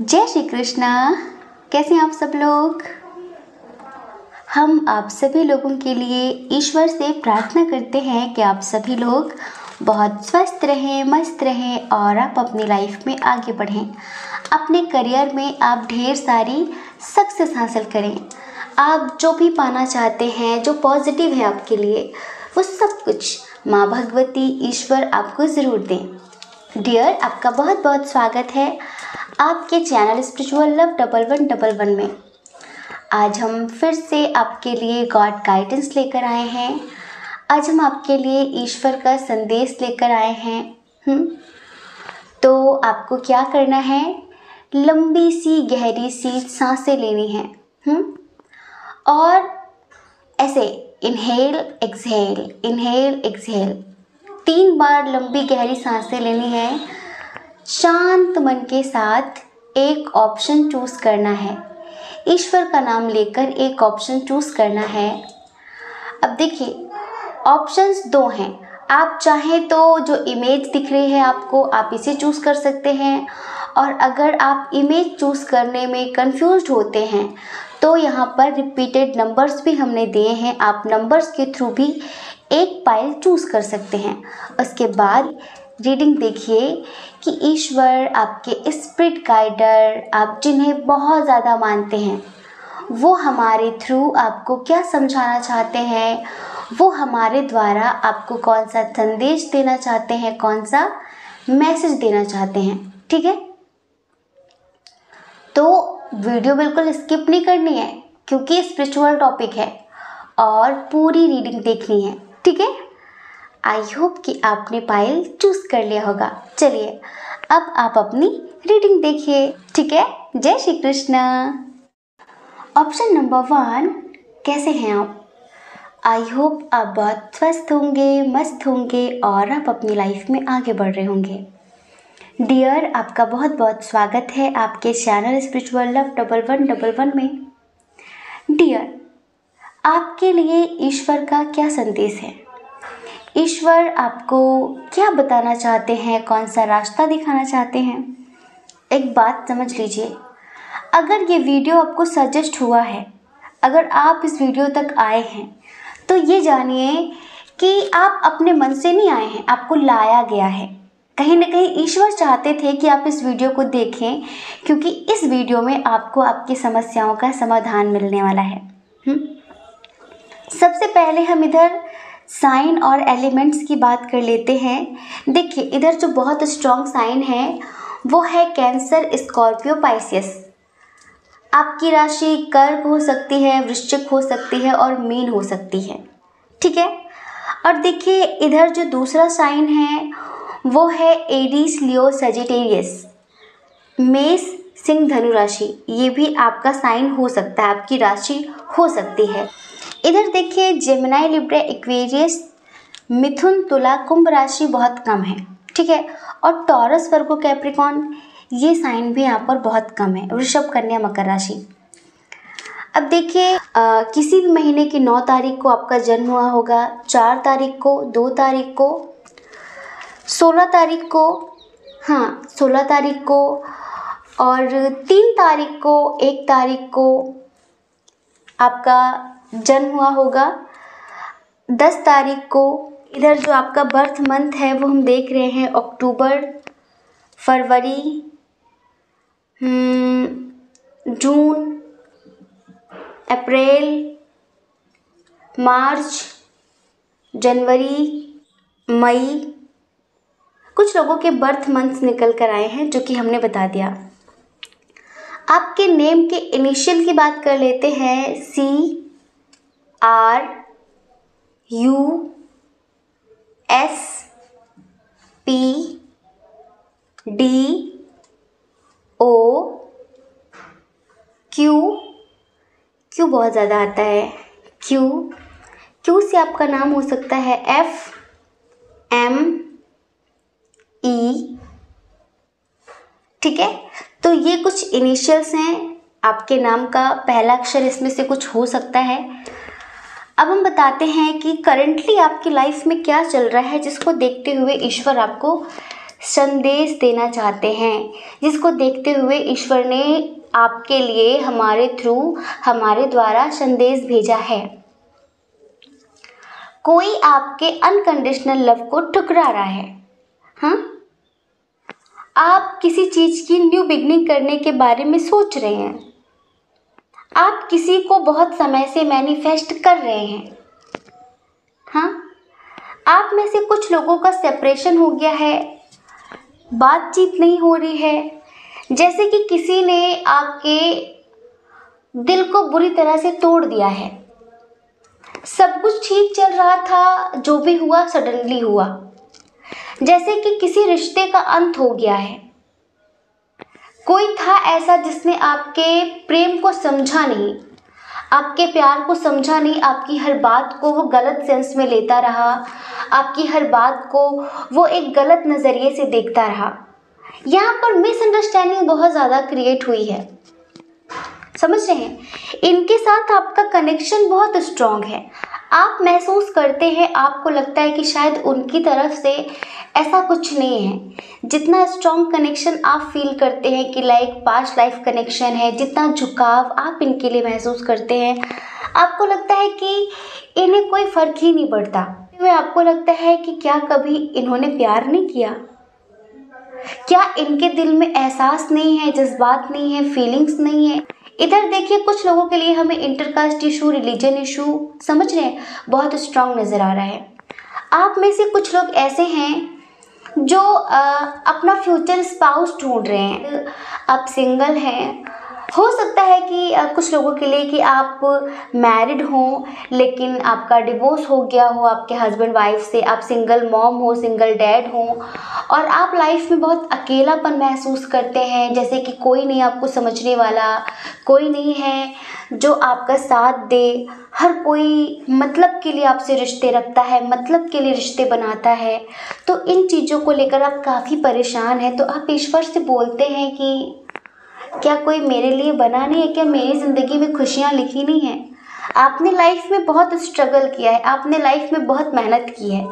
जय श्री कृष्णा। कैसे हैं आप सब लोग? हम आप सभी लोगों के लिए ईश्वर से प्रार्थना करते हैं कि आप सभी लोग बहुत स्वस्थ रहें, मस्त रहें और आप अपनी लाइफ में आगे बढ़ें। अपने करियर में आप ढेर सारी सक्सेस हासिल करें। आप जो भी पाना चाहते हैं, जो पॉजिटिव है आपके लिए, वो सब कुछ माँ भगवती ईश्वर आपको ज़रूर दें। डियर आपका बहुत बहुत स्वागत है। आपके channel spiritual love double one double one में आज हम फिर से आपके लिए गॉड गाइडेंस लेकर आए हैं आज हम आपके लिए ईश्वर का संदेश लेकर आए हैं हुँ? हम्म? तो आपको क्या करना है लंबी सी, गहरी सी साँसें लेनी है? हम्म? और ऐसे इनहेल एक्सहेल इनहेल एक्सहेल तीन बार लंबी, गहरी साँसें लेनी है शांत मन के साथ एक ऑप्शन चूज़ करना है। ईश्वर का नाम लेकर एक ऑप्शन चूज़ करना है। अब देखिए ऑप्शंस दो हैं। आप चाहें तो जो इमेज दिख रही है आपको, आप इसे चूज़ कर सकते हैं। और अगर आप इमेज चूज़ करने में कंफ्यूज होते हैं तो यहाँ पर रिपीटेड नंबर्स भी हमने दिए हैं। आप नंबर्स के थ्रू भी एक पाइल चूज़ कर सकते हैं। उसके बाद रीडिंग देखिए कि ईश्वर, आपके स्प्रिट गाइडर आप जिन्हें बहुत ज़्यादा मानते हैं, वो हमारे थ्रू आपको क्या समझाना चाहते हैं? वो हमारे द्वारा आपको कौन सा संदेश देना चाहते हैं? कौन सा मैसेज देना चाहते हैं? ठीक है? तो वीडियो बिल्कुल स्किप नहीं करनी है, क्योंकि स्पिरिचुअल टॉपिक है और पूरी रीडिंग देखनी है। ठीक है? आई होप कि आपने पायल चूज़ कर लिया होगा। चलिए, अब आप अपनी रीडिंग देखिए। ठीक है? जय Shri Krishna. Option number one कैसे हैं आप? आई होप आप बहुत स्वस्थ होंगे, मस्त होंगे और आप अपनी लाइफ में आगे बढ़ रहे होंगे। डियर आपका बहुत बहुत स्वागत है आपके channel spiritual love double one double one में। डियर आपके लिए ईश्वर का क्या संदेश है? ईश्वर आपको क्या बताना चाहते हैं कौन सा रास्ता दिखाना चाहते हैं एक बात समझ लीजिए अगर ये वीडियो आपको सजेस्ट हुआ है, अगर आप इस वीडियो तक आए हैं तो ये जानिए कि आप अपने मन से नहीं आए हैं, आपको लाया गया है कहीं ना कहीं ईश्वर चाहते थे कि आप इस वीडियो को देखें, क्योंकि इस वीडियो में आपको आपकी समस्याओं का समाधान मिलने वाला है हुँ? हम्म? सबसे पहले हम इधर साइन और एलिमेंट्स की बात कर लेते हैं। देखिए, इधर जो बहुत स्ट्रॉन्ग साइन है, वो है कैंसर स्कॉर्पियो पाइसियस। आपकी राशि कर्क हो सकती है, वृश्चिक हो सकती है और मीन हो सकती है। ठीक है? और देखिए, इधर जो दूसरा साइन है, वो है एडीस लियो सजिटेरियस मेष सिंह धनु राशि ये भी आपका साइन हो सकता है, आपकी राशि हो सकती है। इधर देखिए जेमिनाई लिब्रे इक्वेरियस मिथुन, तुला, कुंभ राशि बहुत कम है, ठीक है? और टॉरस वर्गो कैप्रिकॉन ये साइन भी यहाँ पर बहुत कम है, वृषभ, कन्या, मकर राशि। अब देखिए किसी भी महीने की नौ तारीख को आपका जन्म हुआ होगा, चार तारीख को, दो तारीख को, सोलह तारीख को हाँ सोलह तारीख को, और तीन तारीख को, एक तारीख को आपका जन्म हुआ होगा। दस तारीख को इधर जो आपका बर्थ मंथ है वो हम देख रहे हैं अक्टूबर फरवरी हम्म, जून अप्रैल मार्च जनवरी मई। कुछ लोगों के बर्थ मंथ्स निकल कर आए हैं जो कि हमने बता दिया। आपके नेम के इनिशियल की बात कर लेते हैं C R U S P D O Q. Q बहुत ज़्यादा आता है। क्यू। क्यू से आपका नाम हो सकता है एफ़, एम, ई। ठीक है? तो ये कुछ इनिशियल्स हैं। आपके नाम का पहला अक्षर इसमें से कुछ हो सकता है। अब हम बताते हैं कि करंटली आपकी लाइफ में क्या चल रहा है, जिसको देखते हुए ईश्वर आपको संदेश देना चाहते हैं। जिसको देखते हुए ईश्वर ने आपके लिए हमारे थ्रू हमारे द्वारा संदेश भेजा है। कोई आपके अनकंडीशनल लव को ठुकरा रहा है हाँ? आप किसी चीज़ की न्यू बिगनिंग करने के बारे में सोच रहे हैं। आप किसी को बहुत समय से मैनिफेस्ट कर रहे हैं। हाँ? आप में से कुछ लोगों का सेपरेशन हो गया है। बातचीत नहीं हो रही है। जैसे कि किसी ने आपके दिल को बुरी तरह से तोड़ दिया है। सब कुछ ठीक चल रहा था, जो भी हुआ सडनली हुआ। जैसे कि किसी रिश्ते का अंत हो गया है। कोई था ऐसा जिसने आपके प्रेम को समझा नहीं? आपके प्यार को समझा नहीं, आपकी हर बात को वो गलत सेंस में लेता रहा, आपकी हर बात को वो एक गलत नज़रिए से देखता रहा। यहाँ पर मिसअंडरस्टैंडिंग बहुत ज़्यादा क्रिएट हुई है। समझ रहे हैं? इनके साथ आपका कनेक्शन बहुत स्ट्रांग है। आप महसूस करते हैं, आपको लगता है कि शायद उनकी तरफ़ से ऐसा कुछ नहीं है। जितना स्ट्रॉन्ग कनेक्शन आप फील करते हैं कि लाइक पास्ट लाइफ कनेक्शन है, जितना झुकाव आप इनके लिए महसूस करते हैं, आपको लगता है कि इन्हें कोई फ़र्क ही नहीं पड़ता। वे आपको लगता है कि क्या कभी इन्होंने प्यार नहीं किया? क्या इनके दिल में एहसास नहीं है, जज्बात नहीं है फीलिंग्स नहीं है? इधर देखिए, कुछ लोगों के लिए हमें इंटरकास्ट इशू रिलीजन इशू समझ रहे हैं, बहुत स्ट्रांग नज़र आ रहा है। आप में से कुछ लोग ऐसे हैं जो अपना फ्यूचर स्पाउस ढूंढ रहे हैं। आप सिंगल हैं। हो सकता है कि कुछ लोगों के लिए कि आप मैरिड हों, लेकिन आपका डिवोर्स हो गया हो, आपके हस्बैंड वाइफ से, आप सिंगल मॉम हो सिंगल डैड हो, और आप लाइफ में बहुत अकेलापन महसूस करते हैं, जैसे कि कोई नहीं आपको समझने वाला, कोई नहीं है जो आपका साथ दे, हर कोई मतलब के लिए आपसे रिश्ते रखता है मतलब के लिए रिश्ते बनाता है तो इन चीज़ों को लेकर आप काफ़ी परेशान हैं तो आप ईश्वर से बोलते हैं कि क्या कोई मेरे लिए बना नहीं है? क्या मेरी ज़िंदगी में खुशियाँ लिखी नहीं है? आपने लाइफ में बहुत स्ट्रगल किया है। आपने लाइफ में बहुत मेहनत की है।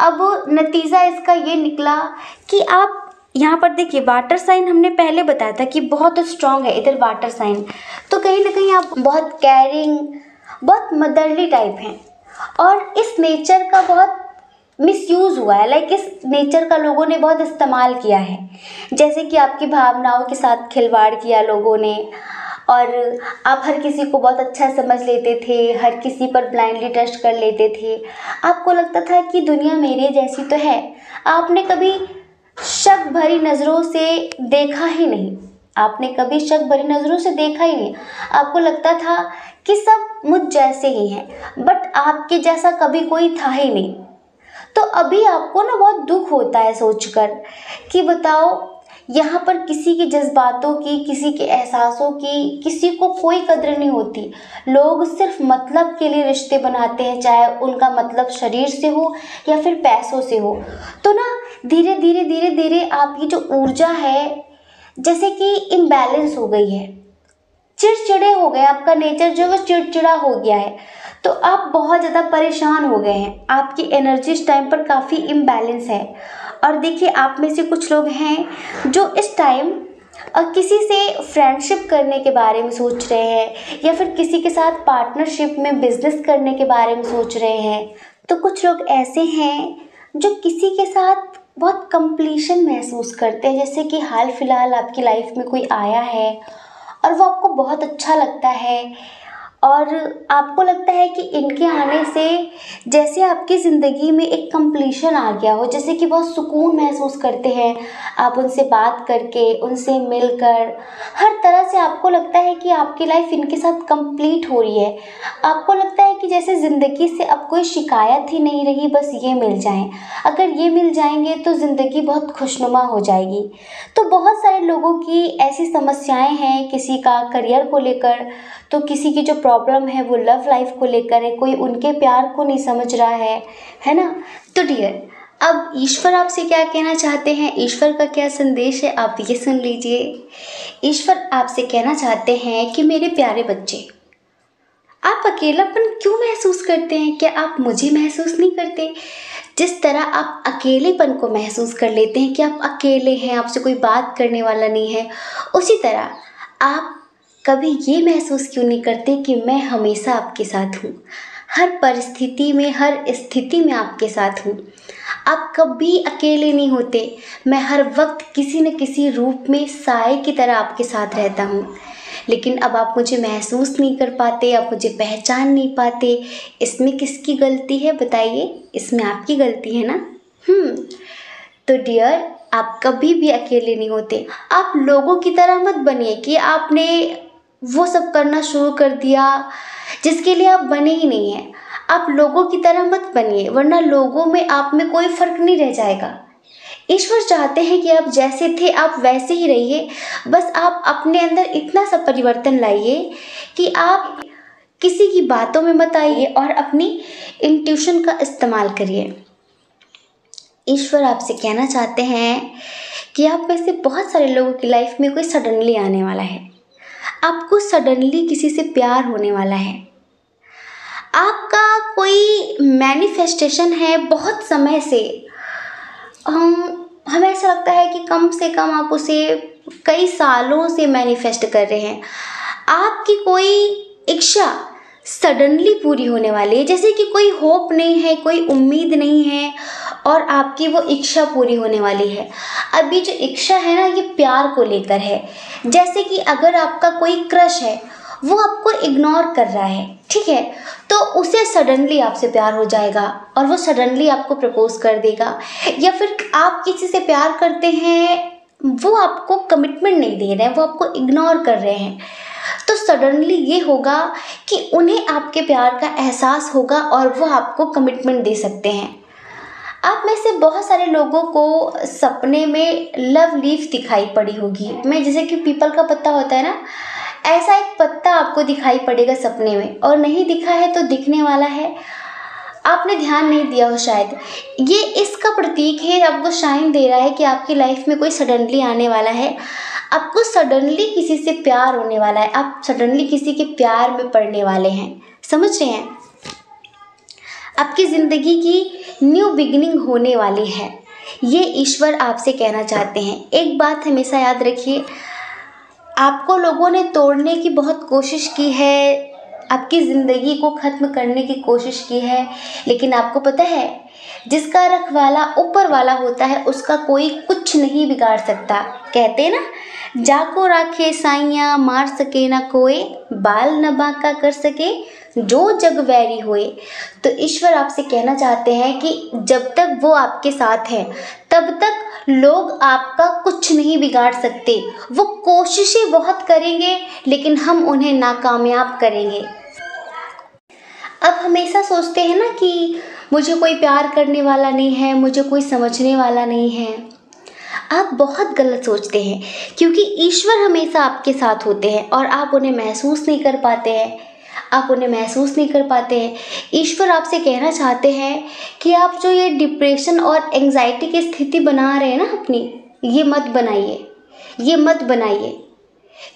अब नतीजा इसका ये निकला कि आप यहाँ पर देखिए वाटर साइन हमने पहले बताया था कि बहुत स्ट्रांग है इधर वाटर साइन तो कहीं ना कहीं आप बहुत कैरिंग बहुत मदरली टाइप हैं। और इस नेचर का बहुत मिसयूज़ हुआ है। लाइक इस नेचर का लोगों ने बहुत इस्तेमाल किया है। जैसे कि आपकी भावनाओं के साथ खिलवाड़ किया लोगों ने और आप हर किसी को बहुत अच्छा समझ लेते थे, हर किसी पर ब्लाइंडली ट्रस्ट कर लेते थे। आपको लगता था कि दुनिया मेरे जैसी तो है। आपने कभी शक भरी नज़रों से देखा ही नहीं। आपने कभी शक भरी नज़रों से देखा ही नहीं। आपको लगता था कि सब मुझ जैसे ही हैं बट आपके जैसा कभी कोई था ही नहीं। तो अभी आपको ना बहुत दुख होता है सोचकर कि बताओ, यहाँ पर किसी के जज्बातों की, किसी के एहसासों की, किसी को कोई कदर नहीं होती। लोग सिर्फ़ मतलब के लिए रिश्ते बनाते हैं, चाहे उनका मतलब शरीर से हो या फिर पैसों से हो। तो ना धीरे धीरे धीरे धीरे आपकी जो ऊर्जा है, जैसे कि इम्बैलेंस हो गई है। चिड़चिड़े हो गए, आपका नेचर जो है वो चिड़चिड़ा हो गया है। तो आप बहुत ज़्यादा परेशान हो गए हैं। आपकी एनर्जी इस टाइम पर काफ़ी इम्बैलेंस है। और देखिए, आप में से कुछ लोग हैं जो इस टाइम किसी से फ्रेंडशिप करने के बारे में सोच रहे हैं या फिर किसी के साथ पार्टनरशिप में बिज़नेस करने के बारे में सोच रहे हैं। तो कुछ लोग ऐसे हैं जो किसी के साथ बहुत कंप्लीशन महसूस करते हैं। जैसे कि हाल फ़िलहाल आपकी लाइफ में कोई आया है और वो आपको बहुत अच्छा लगता है। और आपको लगता है कि इनके आने से जैसे आपकी ज़िंदगी में एक कंप्लीशन आ गया हो, जैसे कि बहुत सुकून महसूस करते हैं आप उनसे बात करके, उनसे मिलकर, हर तरह से आपको लगता है कि आपकी लाइफ इनके साथ कंप्लीट हो रही है। आपको लगता है कि जैसे ज़िंदगी से अब कोई शिकायत ही नहीं रही, बस ये मिल जाएँ। अगर ये मिल जाएँगे तो ज़िंदगी बहुत खुशनुमा हो जाएगी। तो बहुत सारे लोगों की ऐसी समस्याएँ हैं किसी का करियर को लेकर तो किसी की जो प्रॉब्लम है, वो लव लाइफ को लेकर है, कोई उनके प्यार को नहीं समझ रहा है है ना? तो डियर अब ईश्वर आपसे क्या कहना चाहते हैं? ईश्वर का क्या संदेश है? आप ये सुन लीजिए। ईश्वर आपसे कहना चाहते हैं कि मेरे प्यारे बच्चे, आप अकेलापन क्यों महसूस करते हैं? क्या आप मुझे महसूस नहीं करते? जिस तरह आप अकेलेपन को महसूस कर लेते हैं कि आप अकेले हैं, आपसे कोई बात करने वाला नहीं है, उसी तरह आप कभी ये महसूस क्यों नहीं करते कि मैं हमेशा आपके साथ हूँ? हर परिस्थिति में, हर स्थिति में आपके साथ हूँ। आप कभी अकेले नहीं होते। मैं हर वक्त किसी न किसी रूप में साय की तरह आपके साथ रहता हूँ। लेकिन अब आप मुझे महसूस नहीं कर पाते, आप मुझे पहचान नहीं पाते। इसमें किसकी गलती है बताइए? इसमें आपकी गलती है ना? हम्म। तो डियर, आप कभी भी अकेले नहीं होते। आप लोगों की तरह मत बनिए कि आपने वो सब करना शुरू कर दिया, जिसके लिए आप बने ही नहीं हैं। आप लोगों की तरह मत बनिए, वरना लोगों में आप में कोई फ़र्क नहीं रह जाएगा। ईश्वर चाहते हैं कि आप जैसे थे, आप वैसे ही रहिए। बस आप अपने अंदर इतना सा परिवर्तन लाइए कि आप किसी की बातों में मत आइए और अपनी इंट्यूशन का इस्तेमाल करिए। ईश्वर आपसे कहना चाहते हैं कि आप में से बहुत सारे लोगों की लाइफ में कोई सडनली आने वाला है। आपको सडनली किसी से प्यार होने वाला है। आपका कोई मैनिफेस्टेशन है बहुत समय से। हम, हमें ऐसा लगता है कि कम से कम आप उसे कई सालों से मैनिफेस्ट कर रहे हैं। आपकी कोई इच्छा सडनली पूरी होने वाली है। जैसे कि कोई होप नहीं है, कोई उम्मीद नहीं है और आपकी वो इच्छा पूरी होने वाली है। अभी जो इच्छा है ना, ये प्यार को लेकर है। जैसे कि अगर आपका कोई क्रश है, वो आपको इग्नोर कर रहा है, ठीक है? तो उसे सडनली आपसे प्यार हो जाएगा और वो सडनली आपको प्रपोज कर देगा। या फिर आप किसी से प्यार करते हैं, वो आपको कमिटमेंट नहीं दे रहे हैं, वो आपको इग्नोर कर रहे हैं। तो सडनली ये होगा कि उन्हें आपके प्यार का एहसास होगा और वो आपको कमिटमेंट दे सकते हैं। आप में से बहुत सारे लोगों को सपने में लव लीफ दिखाई पड़ी होगी। मैं जैसे कि पीपल का पत्ता होता है ना, ऐसा एक पत्ता आपको दिखाई पड़ेगा सपने में। और नहीं दिखा है तो दिखने वाला है। आपने ध्यान नहीं दिया हो शायद। ये इसका प्रतीक है आपको शाइन दे रहा है कि आपकी लाइफ में कोई सडनली आने वाला है। आपको सडनली किसी से प्यार होने वाला है, आप सडनली किसी के प्यार में पड़ने वाले हैं। समझ रहे हैं? आपकी ज़िंदगी की न्यू बिगनिंग होने वाली है। ये ईश्वर आपसे कहना चाहते हैं। एक बात हमेशा याद रखिए, आपको लोगों ने तोड़ने की बहुत कोशिश की है आपकी ज़िंदगी को ख़त्म करने की कोशिश की है, लेकिन आपको पता है, जिसका रखवाला ऊपर वाला होता है, उसका कोई कुछ नहीं बिगाड़ सकता। कहते ना, जाको राखे साइया, मार सके ना कोई बाल न बांका कर सके, जो जग वैरी हुए। तो ईश्वर आपसे कहना चाहते हैं कि जब तक वो आपके साथ हैं, तब तक लोग आपका कुछ नहीं बिगाड़ सकते। वो कोशिशें बहुत करेंगे, लेकिन हम उन्हें नाकामयाब करेंगे। अब हमेशा सोचते हैं ना कि मुझे कोई प्यार करने वाला नहीं है, मुझे कोई समझने वाला नहीं है। आप बहुत गलत सोचते हैं, क्योंकि ईश्वर हमेशा आपके साथ होते हैं और आप उन्हें महसूस नहीं कर पाते हैं। आप उन्हें महसूस नहीं कर पाते हैं। ईश्वर आपसे कहना चाहते हैं कि आप जो ये डिप्रेशन और एंजाइटी की स्थिति बना रहे हैं ना अपनी, ये मत बनाइए, ये मत बनाइए।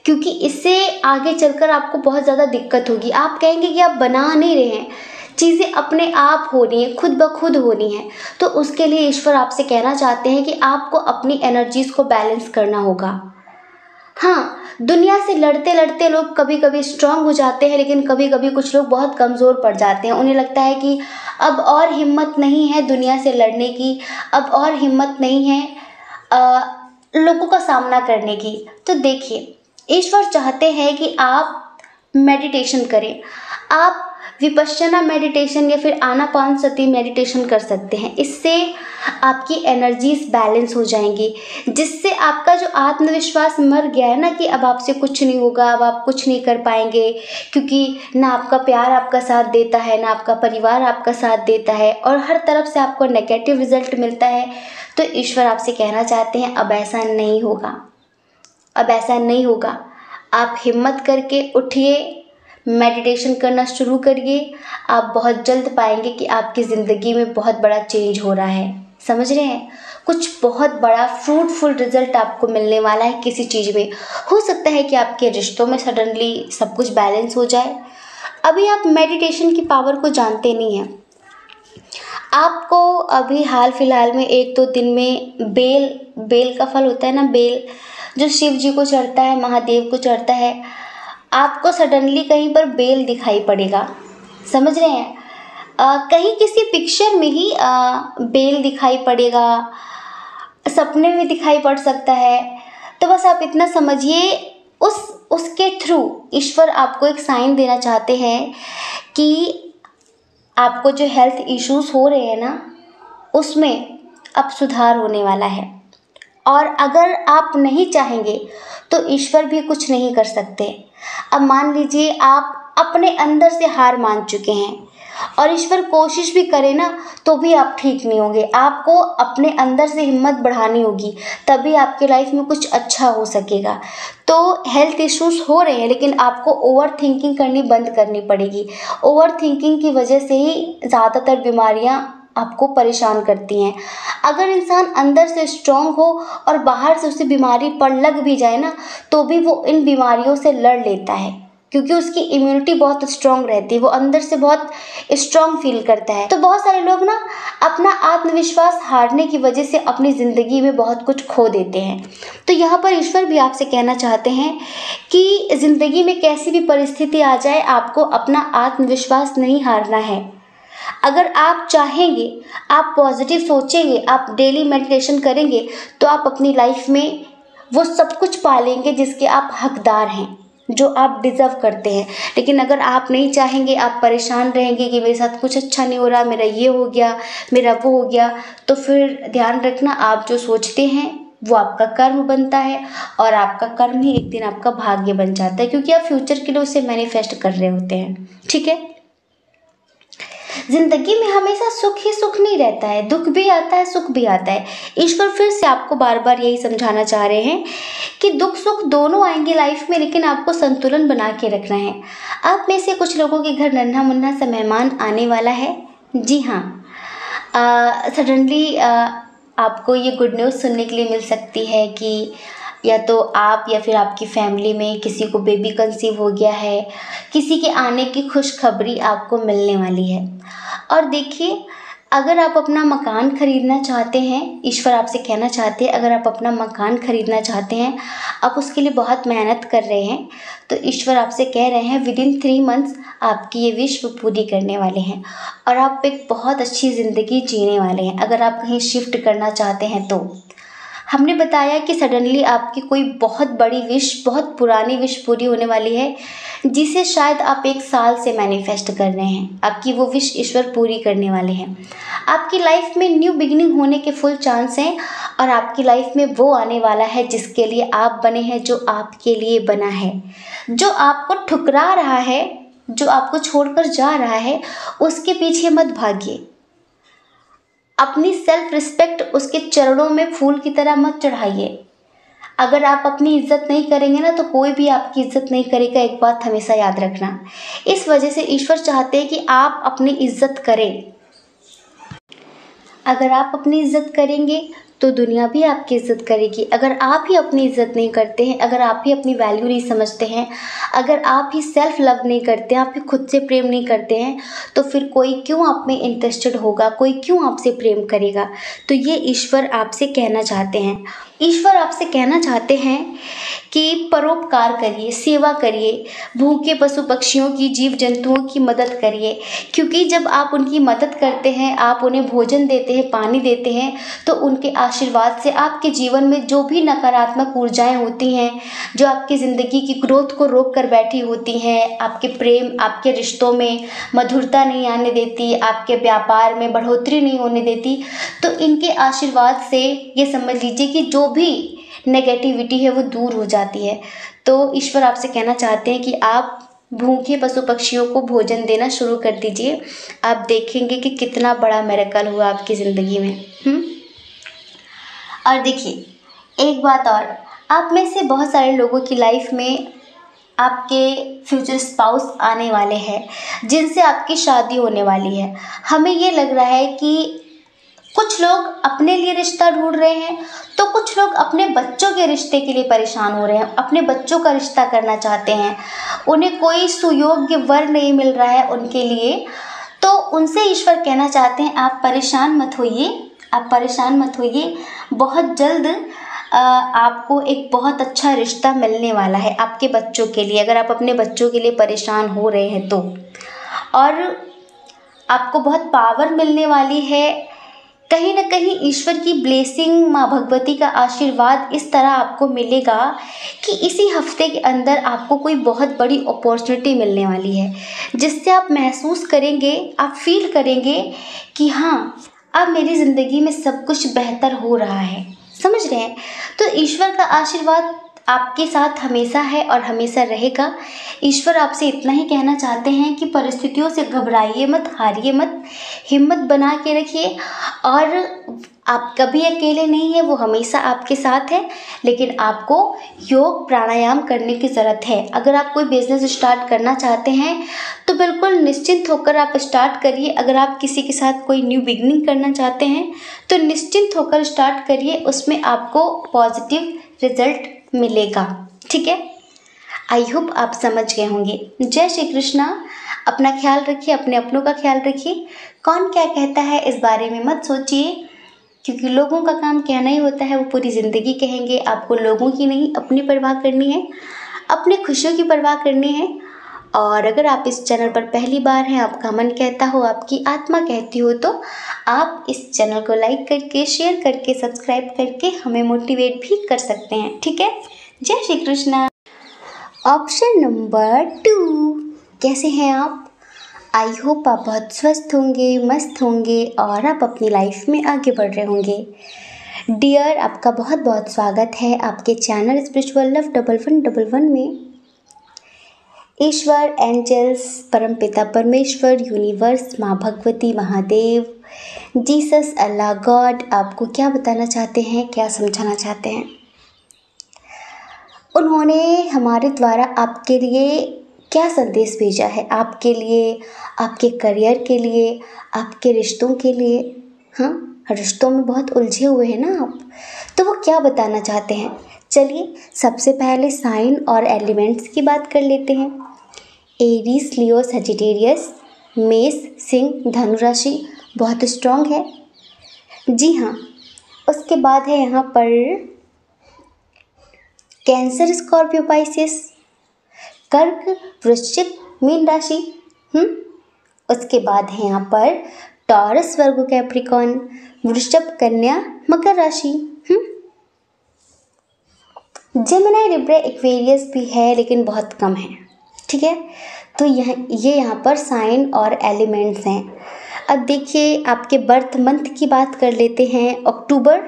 क्योंकि इससे आगे चलकर आपको बहुत ज़्यादा दिक्कत होगी। आप कहेंगे कि आप बना नहीं रहे हैं। चीज़ें अपने आप हो रही हैं खुद ब खुद होनी है। तो उसके लिए ईश्वर आपसे कहना चाहते हैं कि आपको अपनी एनर्जीज़ को बैलेंस करना होगा। हाँ दुनिया से लड़ते लड़ते लोग कभी कभी स्ट्रांग हो जाते हैं लेकिन कभी कभी कुछ लोग बहुत कमज़ोर पड़ जाते हैं। उन्हें लगता है कि अब और हिम्मत नहीं है दुनिया से लड़ने की अब और हिम्मत नहीं है आ, लोगों का सामना करने की। तो देखिए ईश्वर चाहते हैं कि आप मेडिटेशन करें। आप विपश्चना मेडिटेशन या फिर आनापान सती मेडिटेशन कर सकते हैं। इससे आपकी एनर्जीज बैलेंस हो जाएँगी, जिससे आपका जो आत्मविश्वास मर गया है ना कि अब आपसे कुछ नहीं होगा, अब आप कुछ नहीं कर पाएँगे, क्योंकि ना आपका प्यार आपका साथ देता है, ना आपका परिवार आपका साथ देता है और हर तरफ़ से आपको नेगेटिव रिज़ल्ट मिलता है तो ईश्वर आपसे कहना चाहते हैं, अब ऐसा नहीं होगा। अब ऐसा नहीं होगा। आप हिम्मत करके उठिए मेडिटेशन करना शुरू करिए। आप बहुत जल्द पाएँगे कि आपकी ज़िंदगी में बहुत बड़ा चेंज हो रहा है। समझ रहे हैं? कुछ बहुत बड़ा फ्रूटफुल रिज़ल्ट आपको मिलने वाला है किसी चीज़ में। हो सकता है कि आपके रिश्तों में सडनली सब कुछ बैलेंस हो जाए। अभी आप मेडिटेशन की पावर को जानते नहीं हैं। आपको अभी हाल फ़िलहाल में एक दो दिन में बेल बेल का फल होता है ना, बेल जो शिव जी को चढ़ता है महादेव को चढ़ता है आपको सडनली कहीं पर बेल दिखाई पड़ेगा। समझ रहे हैं? आ, कहीं किसी पिक्चर में ही आ, बेल दिखाई पड़ेगा सपने में दिखाई पड़ सकता है। तो बस आप इतना समझिए उस उसके थ्रू ईश्वर आपको एक साइन देना चाहते हैं कि आपको जो हेल्थ इश्यूज़ हो रहे हैं ना उसमें अब सुधार होने वाला है। और अगर आप नहीं चाहेंगे तो ईश्वर भी कुछ नहीं कर सकते। अब मान लीजिए आप अपने अंदर से हार मान चुके हैं और ईश्वर कोशिश भी करे ना तो भी आप ठीक नहीं होंगे। आपको अपने अंदर से हिम्मत बढ़ानी होगी, तभी आपके लाइफ में कुछ अच्छा हो सकेगा। तो हेल्थ इश्यूज़ हो रहे हैं, लेकिन आपको ओवर थिंकिंग करनी बंद करनी पड़ेगी। ओवर थिंकिंग की वजह से ही ज़्यादातर बीमारियाँ आपको परेशान करती हैं। अगर इंसान अंदर से स्ट्रांग हो और बाहर से उसे बीमारी पर लग भी जाए ना तो भी वो इन बीमारियों से लड़ लेता है, क्योंकि उसकी इम्यूनिटी बहुत स्ट्रांग रहती है, वो अंदर से बहुत स्ट्रांग फील करता है। तो बहुत सारे लोग ना अपना आत्मविश्वास हारने की वजह से अपनी ज़िंदगी में बहुत कुछ खो देते हैं। तो यहाँ पर ईश्वर भी आपसे कहना चाहते हैं कि ज़िंदगी में कैसी भी परिस्थिति आ जाए, आपको अपना आत्मविश्वास नहीं हारना है। अगर आप चाहेंगे, आप पॉजिटिव सोचेंगे, आप डेली मेडिटेशन करेंगे तो आप अपनी लाइफ में वो सब कुछ पालेंगे जिसके आप हकदार हैं, जो आप डिज़र्व करते हैं। लेकिन अगर आप नहीं चाहेंगे, आप परेशान रहेंगे कि मेरे साथ कुछ अच्छा नहीं हो रहा, मेरा ये हो गया, मेरा वो हो गया तो फिर ध्यान रखना, आप जो सोचते हैं, वो आपका कर्म बनता है और आपका कर्म ही एक दिन आपका भाग्य बन जाता है, क्योंकि आप फ्यूचर के लिए उसे मैनिफेस्ट कर रहे होते हैं। ठीक है? ज़िंदगी में हमेशा सुख ही सुख नहीं रहता है, दुख भी आता है, सुख भी आता है। ईश्वर फिर से आपको बार बार यही समझाना चाह रहे हैं कि दुख सुख दोनों आएँगे लाइफ में, लेकिन आपको संतुलन बना के रखना है। आप में से कुछ लोगों के घर नन्हा मुन्ना सा मेहमान आने वाला है? जी हाँ। सडनली आपको ये गुड न्यूज़ सुनने के लिए मिल सकती है कि या तो आप या फिर आपकी फैमिली में किसी को बेबी कंसीव हो गया है, किसी के आने की खुशखबरी आपको मिलने वाली है। और देखिए, अगर आप अपना मकान खरीदना चाहते हैं, ईश्वर आपसे कहना चाहते हैं, अगर आप अपना मकान खरीदना चाहते हैं, आप उसके लिए बहुत मेहनत कर रहे हैं तो ईश्वर आपसे कह रहे हैं विद इन थ्री मंथ्स आपकी ये विश्व पूरी करने वाले हैं। और आप एक बहुत अच्छी ज़िंदगी जीने वाले हैं। अगर आप कहीं शिफ्ट करना चाहते हैं तो। हमने बताया कि सडनली आपकी कोई बहुत बड़ी विश, बहुत पुरानी विश पूरी होने वाली है, जिसे शायद आप एक साल से मैनिफेस्ट कर रहे हैं। आपकी वो विश ईश्वर पूरी करने वाले हैं। आपकी लाइफ में न्यू बिगिनिंग होने के फुल चांस हैं और आपकी लाइफ में वो आने वाला है जिसके लिए आप बने हैं, जो आपके लिए बना है। जो आपको ठुकरा रहा है, जो आपको छोड़कर जा रहा है, उसके पीछे मत भागिए। अपनी सेल्फ रिस्पेक्ट उसके चरणों में फूल की तरह मत चढ़ाइए। अगर आप अपनी इज़्ज़त नहीं करेंगे ना तो कोई भी आपकी इज़्ज़त नहीं करेगा, एक बात हमेशा याद रखना। इस वजह से ईश्वर चाहते हैं कि आप अपनी इज़्ज़त करें। अगर आप अपनी इज़्ज़त करेंगे तो दुनिया भी आपकी इज़्ज़त करेगी। अगर आप ही अपनी इज़्ज़त नहीं करते हैं, अगर आप ही अपनी वैल्यू नहीं समझते हैं, अगर आप ही सेल्फ लव नहीं करते हैं, आप ही खुद से प्रेम नहीं करते हैं तो फिर कोई क्यों आप में इंटरेस्टेड होगा? कोई क्यों आपसे प्रेम करेगा? तो ये ईश्वर आपसे कहना चाहते हैं। ईश्वर आपसे कहना चाहते हैं कि परोपकार करिए, सेवा करिए, भूखे, पशु, पक्षियों की, जीव जंतुओं की मदद करिए। क्योंकि जब आप उनकी मदद करते हैं, आप उन्हें भोजन देते हैं, पानी देते हैं तो उनके आशीर्वाद से आपके जीवन में जो भी नकारात्मक ऊर्जाएँ होती हैं, जो आपकी ज़िंदगी की ग्रोथ को रोक कर बैठी होती हैं, आपके प्रेम, आपके रिश्तों में मधुरता नहीं आने देती, आपके व्यापार में बढ़ोतरी नहीं होने देती तो इनके आशीर्वाद से ये समझ लीजिए कि जो भी नेगेटिविटी है, वो दूर हो जाती है तो ईश्वर आपसे कहना चाहते हैं कि आप भूखे पशु पक्षियों को भोजन देना शुरू कर दीजिए आप देखेंगे कि कितना बड़ा मेरेकल हुआ आपकी ज़िंदगी में? हम्म? और देखिए, एक बात और आप में से बहुत सारे लोगों की लाइफ में आपके फ्यूचर स्पाउस आने वाले हैं, जिनसे आपकी शादी होने वाली है हमें ये लग रहा है कि कुछ लोग अपने लिए रिश्ता ढूंढ रहे हैं तो कुछ लोग अपने बच्चों के रिश्ते के लिए परेशान हो रहे हैं, अपने बच्चों का रिश्ता करना चाहते हैं। उन्हें कोई सुयोग्य वर नहीं मिल रहा है उनके लिए। तो उनसे ईश्वर कहना चाहते हैं, आप परेशान मत होइए, आप परेशान मत होइए। बहुत जल्द आपको एक बहुत अच्छा रिश्ता मिलने वाला है आपके बच्चों के लिए, अगर आप अपने बच्चों के लिए परेशान हो रहे हैं तो। और आपको बहुत पावर मिलने वाली है कहीं ना कहीं ईश्वर की ब्लेसिंग, माँ भगवती का आशीर्वाद इस तरह आपको मिलेगा कि इसी हफ़्ते के अंदर आपको कोई बहुत बड़ी अपॉर्चुनिटी मिलने वाली है। जिससे आप महसूस करेंगे, आप फील करेंगे कि हाँ अब मेरी ज़िंदगी में सब कुछ बेहतर हो रहा है। समझ रहे हैं? तो ईश्वर का आशीर्वाद आपके साथ हमेशा है और हमेशा रहेगा। ईश्वर आपसे इतना ही कहना चाहते हैं कि परिस्थितियों से घबराइए मत, हारिए मत, हिम्मत बना के रखिए। और आप कभी अकेले नहीं हैं, वो हमेशा आपके साथ है, लेकिन आपको योग प्राणायाम करने की ज़रूरत है। अगर आप कोई बिज़नेस स्टार्ट करना चाहते हैं तो बिल्कुल निश्चिंत होकर आप स्टार्ट करिए। अगर आप किसी के साथ कोई न्यू बिगनिंग करना चाहते हैं तो निश्चिंत होकर स्टार्ट करिए। उसमें आपको पॉजिटिव रिज़ल्ट मिलेगा। ठीक है? आई होप आप समझ गए होंगे। जय श्री कृष्णा। अपना ख्याल रखिए, अपने अपनों का ख्याल रखिए। कौन क्या कहता है, इस बारे में मत सोचिए, क्योंकि लोगों का काम कहना ही होता है, वो पूरी ज़िंदगी कहेंगे, आपको लोगों की नहीं, अपनी परवाह करनी है। अपने खुशियों की परवाह करनी है। और अगर आप इस चैनल पर पहली बार हैं, आपका मन कहता हो, आपकी आत्मा कहती हो तो आप इस चैनल को लाइक करके, शेयर करके, सब्सक्राइब करके हमें मोटिवेट भी कर सकते हैं, ठीक है? जय Shri Krishna. Option number two. कैसे हैं आप? आई होप आप बहुत स्वस्थ होंगे, मस्त होंगे और आप अपनी लाइफ में आगे बढ़ रहे होंगे। डियर, आपका बहुत बहुत स्वागत है आपके channel spiritual love double one double one में। ईश्वर, एंजल्स, परमपिता परमेश्वर, यूनिवर्स माँ Bhagwati Mahadev, Jesus, Allah, God, आपको क्या बताना चाहते हैं, क्या समझाना चाहते हैं? उन्होंने हमारे द्वारा आपके लिए क्या संदेश भेजा है? आपके लिए, आपके करियर के लिए, आपके रिश्तों के लिए? हाँ रिश्तों में बहुत उलझे हुए हैं ना आप। तो वो क्या बताना चाहते हैं? चलिए सबसे पहले साइन और एलिमेंट्स की बात कर लेते हैं। एरीज लियो, सजिटेरियस मेष सिंह धनु राशि बहुत स्ट्रांग है। जी हाँ उसके बाद है यहाँ पर कैंसर, स्कॉर्पियो पाइसिस कर्क, वृश्चिक, मीन राशि हम्म उसके बाद है यहाँ पर टॉरस, वर्गो, कैप्रिकॉन, वृषभ, कन्या, मकर राशि। जेमिनाई लिब्रे एक्वेरियस भी है, लेकिन बहुत कम है। ठीक है? तो यह, ये यहाँ पर साइन और एलिमेंट्स हैं। अब देखिए, आपके बर्थ मंथ की बात कर लेते हैं। अक्टूबर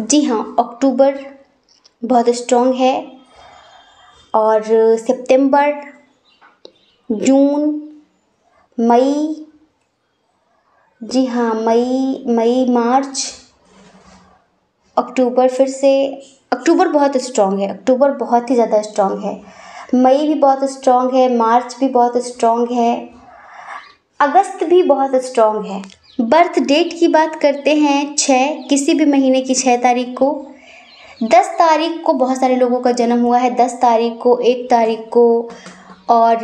जी हाँ अक्टूबर बहुत स्ट्रॉन्ग है। और सितंबर जून मई, जी हाँ मई मई, मार्च अक्टूबर फिर से अक्टूबर बहुत स्ट्रॉन्ग है, अक्टूबर बहुत ही ज़्यादा स्ट्रॉन्ग है। मई भी बहुत स्ट्रॉन्ग है, मार्च भी बहुत स्ट्रॉन्ग है, अगस्त भी बहुत स्ट्रॉन्ग है। बर्थ डेट की बात करते हैं छः किसी भी महीने की छः तारीख को। दस तारीख को बहुत सारे लोगों का जन्म हुआ है, दस तारीख को, एक तारीख को, और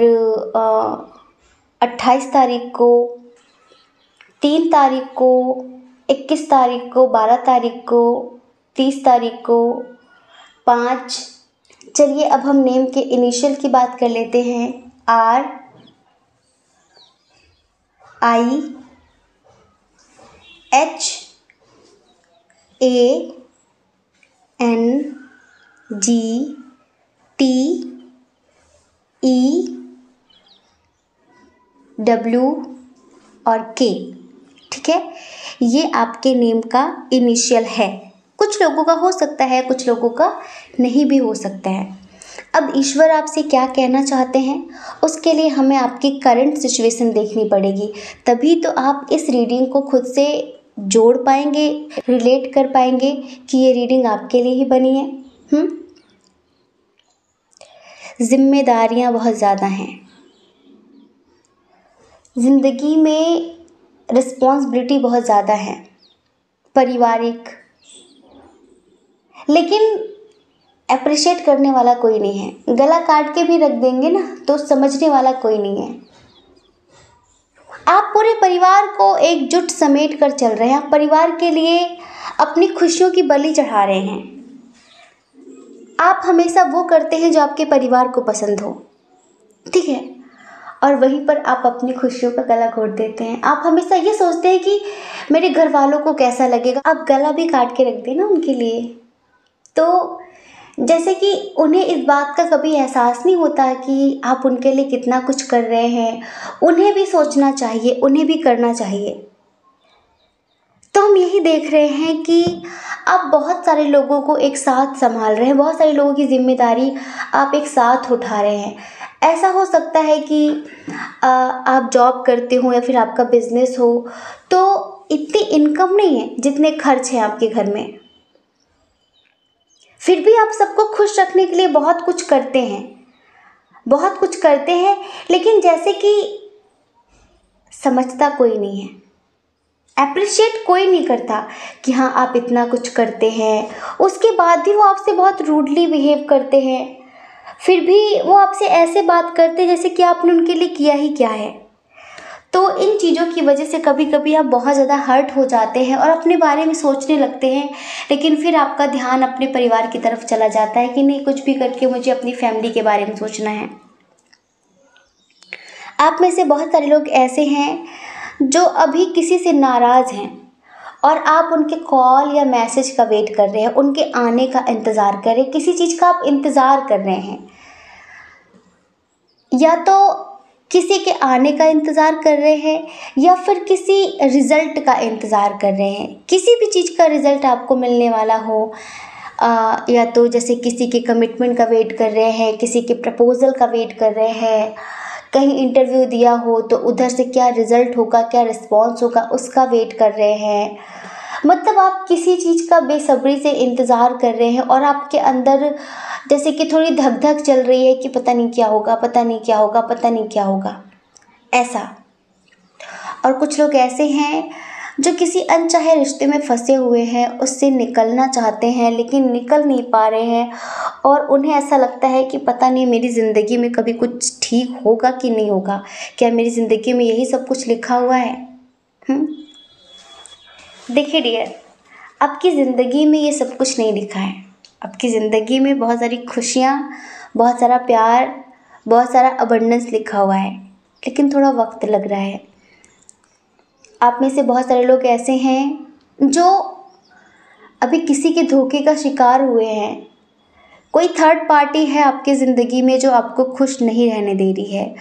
अट्ठाईस तारीख को, तीन तारीख को, इक्कीस तारीख को, बारह तारीख को, तीस तारीख को पाँच। चलिए अब हम नेम के इनिशियल की बात कर लेते हैं। R I H A N G T E W और के ठीक है? ये आपके नेम का इनिशियल है। कुछ लोगों का हो सकता है, कुछ लोगों का नहीं भी हो सकता है। अब ईश्वर आपसे क्या कहना चाहते हैं, उसके लिए हमें आपकी करंट सिचुएशन देखनी पड़ेगी। तभी तो आप इस रीडिंग को खुद से जोड़ पाएँगे रिलेट कर पाएँगे कि ये रीडिंग आपके लिए ही बनी है। हम्म? जिम्मेदारियाँ बहुत ज़्यादा हैं। ज़िंदगी में रिस्पॉन्सिबिलिटी बहुत ज़्यादा है। पारिवारिक लेकिन अप्रिशिएट करने वाला कोई नहीं है। गला काट के भी रख देंगे ना तो समझने वाला कोई नहीं है। आप पूरे परिवार को एकजुट समेट कर चल रहे हैं। आप परिवार के लिए अपनी खुशियों की बलि चढ़ा रहे हैं। आप हमेशा वो करते हैं जो आपके परिवार को पसंद हो। ठीक है? और वहीं पर आप अपनी खुशियों का गला घोट देते हैं। आप हमेशा ये सोचते हैं कि मेरे घर वालों को कैसा लगेगा। आप गला भी काट के रख देना उनके लिए। तो जैसे कि उन्हें इस बात का कभी एहसास नहीं होता कि आप उनके लिए कितना कुछ कर रहे हैं। उन्हें भी सोचना चाहिए, उन्हें भी करना चाहिए। तो हम यही देख रहे हैं कि आप बहुत सारे लोगों को एक साथ संभाल रहे हैं, बहुत सारे लोगों की ज़िम्मेदारी आप एक साथ उठा रहे हैं। ऐसा हो सकता है कि आप जॉब करते हो या फिर आपका बिज़नेस हो तो इतनी इनकम नहीं है जितने खर्च हैं आपके घर में। फिर भी आप सबको खुश रखने के लिए बहुत कुछ करते हैं। बहुत कुछ करते हैं, लेकिन जैसे कि समझता कोई नहीं है। अप्रिशिएट कोई नहीं करता कि हाँ आप इतना कुछ करते हैं। उसके बाद भी वो आपसे बहुत रूडली बिहेव करते हैं। फिर भी वो आपसे ऐसे बात करते जैसे कि आपने उनके लिए किया ही क्या है। तो इन चीज़ों की वजह से कभी कभी आप बहुत ज़्यादा हर्ट हो जाते हैं और अपने बारे में सोचने लगते हैं, लेकिन फिर आपका ध्यान अपने परिवार की तरफ़ चला जाता है कि नहीं, कुछ भी करके मुझे अपनी फैमिली के बारे में सोचना है। आप में से बहुत सारे लोग ऐसे हैं जो अभी किसी से नाराज़ हैं और आप उनके कॉल या मैसेज का वेट कर रहे हैं, उनके आने का इंतज़ार कर रहे हैं, किसी चीज़ का आप इंतज़ार कर रहे हैं। या तो किसी के आने का इंतज़ार कर रहे हैं या फिर किसी रिज़ल्ट का इंतज़ार कर रहे हैं। किसी भी चीज़ का रिज़ल्ट आपको मिलने वाला हो आ, या तो जैसे किसी के कमिटमेंट का वेट कर रहे हैं किसी के प्रपोज़ल का वेट कर रहे हैं कहीं इंटरव्यू दिया हो तो उधर से क्या रिज़ल्ट होगा क्या रिस्पॉन्स होगा उसका वेट कर रहे हैं। मतलब आप किसी चीज़ का बेसब्री से इंतज़ार कर रहे हैं और आपके अंदर, जैसे कि थोड़ी धक धक चल रही है कि पता नहीं क्या होगा, पता नहीं क्या होगा, पता नहीं क्या होगा। ऐसा। और कुछ लोग ऐसे हैं जो किसी अनचाहे रिश्ते में फंसे हुए हैं, उससे निकलना चाहते हैं, लेकिन निकल नहीं पा रहे हैं और उन्हें ऐसा लगता है कि पता नहीं मेरी ज़िंदगी में कभी कुछ ठीक होगा कि नहीं होगा। क्या मेरी ज़िंदगी में यही सब कुछ लिखा हुआ है? हम्म? देखिए डियर आपकी ज़िंदगी में ये सब कुछ नहीं लिखा है। आपकी ज़िंदगी में बहुत सारी खुशियाँ, बहुत सारा प्यार, बहुत सारा अबंडेंस लिखा हुआ है, लेकिन थोड़ा वक्त लग रहा है। आप में से बहुत सारे लोग ऐसे हैं जो अभी किसी के धोखे का शिकार हुए हैं। कोई थर्ड पार्टी है आपकी ज़िंदगी में जो आपको खुश नहीं रहने दे रही है।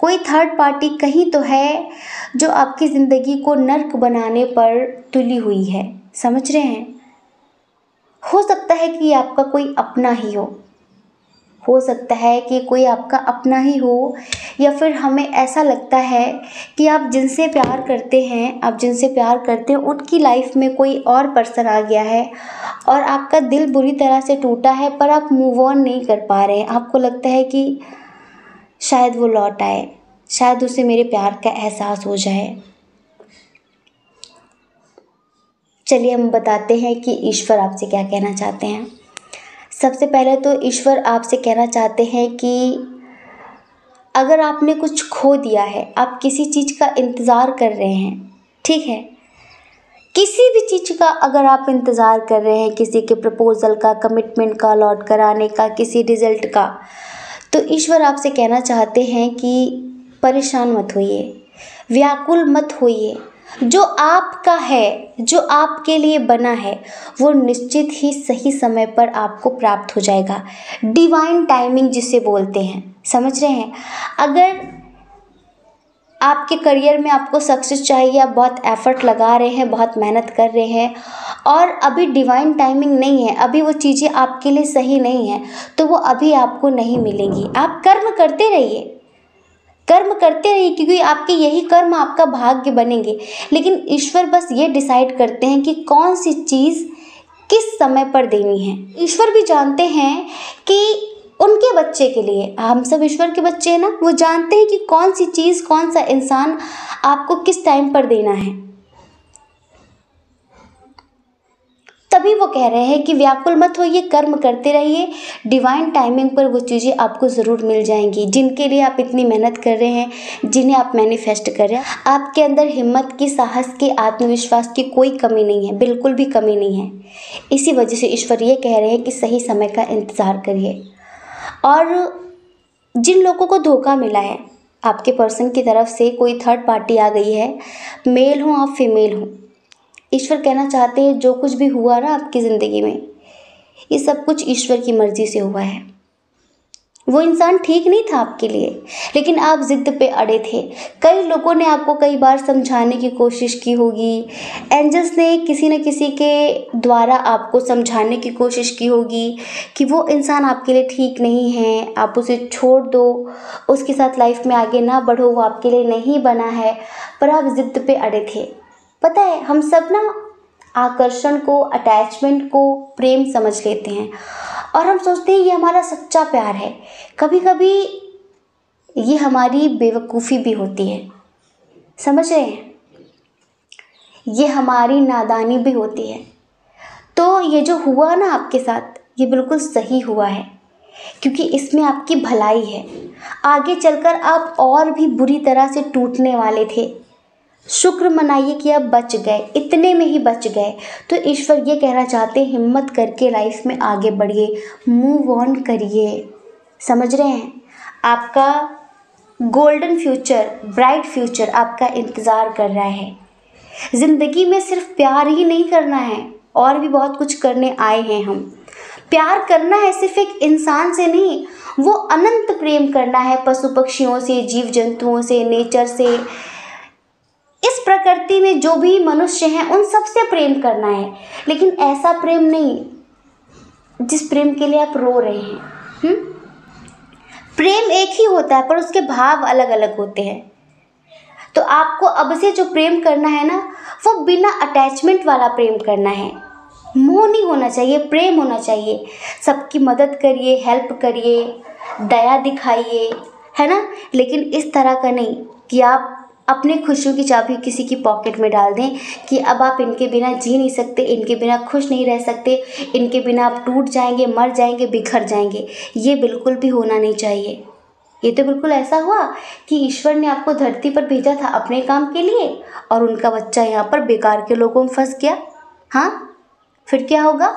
कोई थर्ड पार्टी कहीं तो है जो आपकी ज़िंदगी को नर्क बनाने पर तुली हुई है। समझ रहे हैं? हो सकता है कि आपका कोई अपना ही हो। हो सकता है कि कोई आपका अपना ही हो, या फिर हमें ऐसा लगता है कि आप जिनसे प्यार करते हैं, आप जिनसे प्यार करते हैं, उनकी लाइफ में कोई और पर्सन आ गया है और आपका दिल बुरी तरह से टूटा है, पर आप मूव ऑन नहीं कर पा रहे हैं। आपको लगता है कि शायद वो लौट आए, शायद उसे मेरे प्यार का एहसास हो जाए। चलिए हम बताते हैं कि ईश्वर आपसे क्या कहना चाहते हैं। सबसे पहले तो ईश्वर आपसे कहना चाहते हैं कि अगर आपने कुछ खो दिया है, आप किसी चीज़ का इंतज़ार कर रहे हैं, ठीक है? किसी भी चीज़ का अगर आप इंतज़ार कर रहे हैं, किसी के प्रपोज़ल का, कमिटमेंट का लौट कराने का, किसी रिज़ल्ट का तो ईश्वर आपसे कहना चाहते हैं कि परेशान मत होइए, व्याकुल मत होइए। जो आपका है, जो आपके लिए बना है, वो निश्चित ही सही समय पर आपको प्राप्त हो जाएगा। डिवाइन टाइमिंग जिसे बोलते हैं। समझ रहे हैं? अगर आपके करियर में आपको सक्सेस चाहिए, आप बहुत एफर्ट लगा रहे हैं, बहुत मेहनत कर रहे हैं, और अभी डिवाइन टाइमिंग नहीं है, अभी वो चीज़ें आपके लिए सही नहीं है तो वो अभी आपको नहीं मिलेंगी। आप कर्म करते रहिए। कर्म करते रहिए, क्योंकि आपके यही कर्म आपका भाग्य बनेंगे। लेकिन ईश्वर बस ये डिसाइड करते हैं कि कौन सी चीज़ किस समय पर देनी है। ईश्वर भी जानते हैं कि उनके बच्चे के लिए, हम सब ईश्वर के बच्चे हैं ना, वो जानते हैं कि कौन सी चीज़, कौन सा इंसान आपको किस टाइम पर देना है। तभी वो कह रहे हैं कि व्याकुल मत होइए, कर्म करते रहिए। डिवाइन टाइमिंग पर वो चीज़ें आपको ज़रूर मिल जाएँगी। जिनके लिए आप इतनी मेहनत कर रहे हैं, जिन्हें आप मैनिफेस्ट कर रहे हैं, आपके अंदर हिम्मत की, साहस की, आत्मविश्वास की कोई कमी नहीं है, बिल्कुल भी कमी नहीं है। इसी वजह से ईश्वर ये कह रहे हैं कि सही समय का इंतज़ार करिए। और जिन लोगों को धोखा मिला है, आपके पर्सन की तरफ़ से कोई थर्ड पार्टी आ गई है मेल हो आप फीमेल हो ईश्वर कहना चाहते हैं, जो कुछ भी हुआ ना आपकी ज़िंदगी में, ये सब कुछ ईश्वर की मर्ज़ी से हुआ है। वो इंसान ठीक नहीं था आपके लिए, लेकिन आप ज़िद्द पे अड़े थे। कई लोगों ने आपको कई बार समझाने की कोशिश की होगी। एंजल्स ने किसी न किसी के द्वारा आपको समझाने की कोशिश की होगी कि वो इंसान आपके लिए ठीक नहीं है, आप उसे छोड़ दो, उसके साथ लाइफ में आगे ना बढ़ो, वो आपके लिए नहीं बना है, पर आप ज़िद्द पे अड़े थे। पता है, हम सब ना आकर्षण को अटैचमेंट को, प्रेम समझ लेते हैं। और हम सोचते हैं, ये हमारा सच्चा प्यार है। कभी कभी ये हमारी बेवकूफ़ी भी होती है। समझ रहे हैं? ये हमारी नादानी भी होती है। तो ये जो हुआ ना आपके साथ, ये बिल्कुल सही हुआ है। क्योंकि इसमें आपकी भलाई है। आगे चलकर आप और भी बुरी तरह से टूटने वाले थे। शुक्र मनाइए कि आप बच गए, इतने में ही बच गए। तो ईश्वर ये कहना चाहते हैं, हिम्मत करके लाइफ में आगे बढ़िए मूव ऑन करिए। समझ रहे हैं? आपका गोल्डन फ्यूचर ब्राइट फ्यूचर आपका इंतज़ार कर रहा है। ज़िंदगी में सिर्फ़ प्यार ही नहीं करना है, और भी बहुत कुछ करने आए हैं हम। प्यार करना है सिर्फ़ एक इंसान से नहीं, वो अनंत प्रेम करना है, पशु पक्षियों से, जीव जंतुओं से नेचर से। इस प्रकृति में जो भी मनुष्य हैं, उन सबसे प्रेम करना है। लेकिन ऐसा प्रेम नहीं, जिस प्रेम के लिए आप रो रहे हैं हुँ? प्रेम एक ही होता है, पर उसके भाव अलग अलग होते हैं। तो आपको अब से जो प्रेम करना है ना, वो बिना अटैचमेंट वाला प्रेम करना है। मोह नहीं होना चाहिए, प्रेम होना चाहिए। सबकी मदद करिए हेल्प करिए, दया दिखाइए, है ना? लेकिन इस तरह का नहीं, कि आप अपने खुशियों की चाबी किसी की पॉकेट में डाल दें कि अब आप इनके बिना जी नहीं सकते, इनके बिना खुश नहीं रह सकते, इनके बिना आप टूट जाएँगे, मर जाएँगे, बिखर जाएँगे। ये बिल्कुल भी होना नहीं चाहिए। ये तो बिल्कुल ऐसा हुआ कि ईश्वर ने आपको धरती पर भेजा था अपने काम के लिए और उनका बच्चा यहाँ पर बेकार के लोगों में फंस गया। हाँ? फिर क्या होगा?